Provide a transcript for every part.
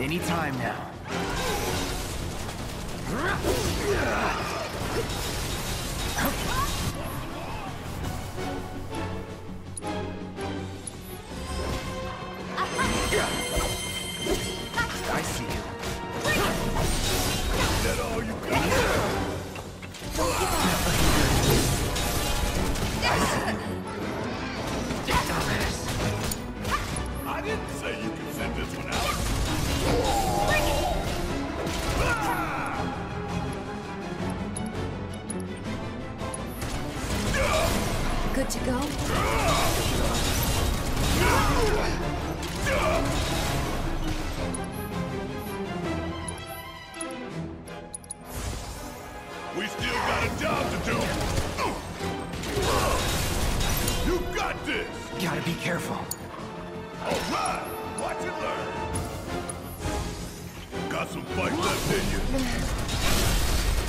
Any time now. Good to go? We still got a job to do. You got this. Gotta be careful. All right. Watch and learn. Got some fight left in you.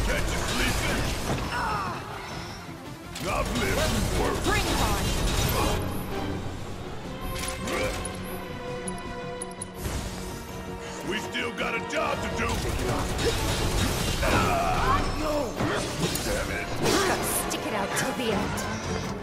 Catch you sleeping. I've lived worse. Bring it on! We still got a job to do. no! Damn it. Gotta stick it out till the end.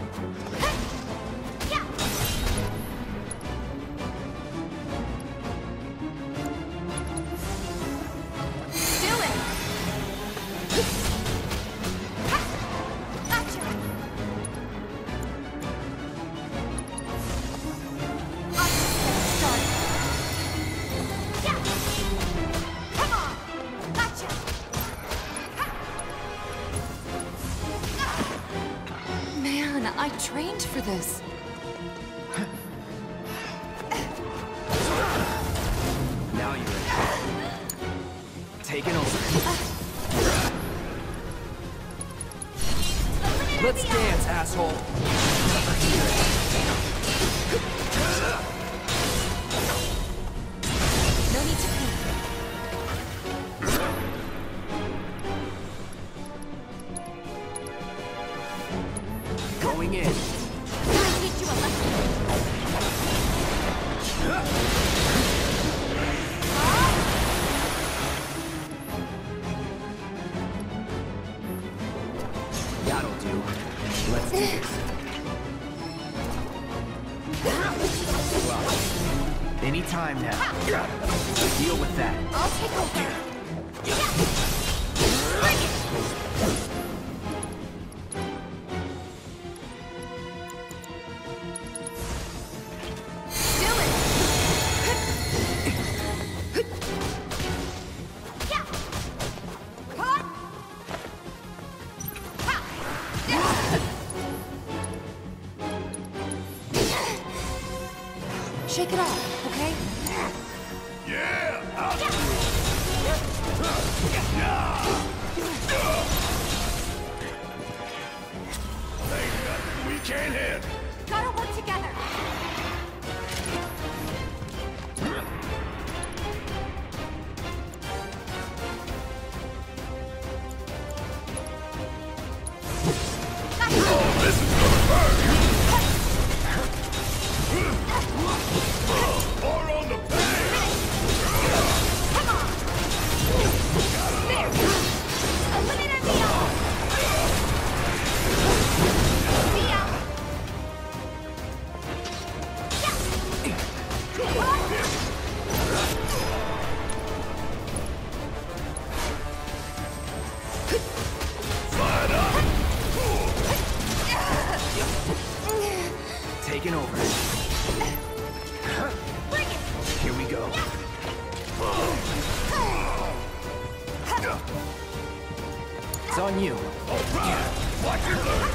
I trained for this. Now you're in. Taking over. Let's dance, asshole. Going in. I teach you a lesson. That'll do. Let's do this. Well, any time now. Deal with that. I'll take over. Do Shake it off, okay? Yeah! I'll Taking over. Here we go. It's on you. Watch and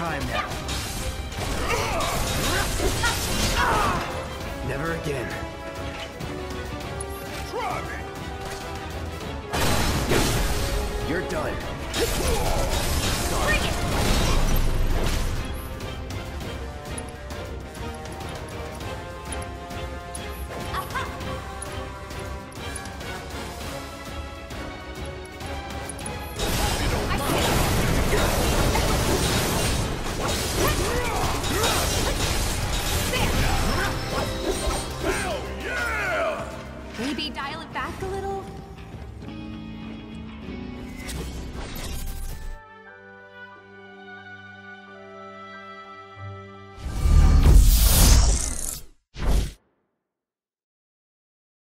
Anytime now. Never again. You're done.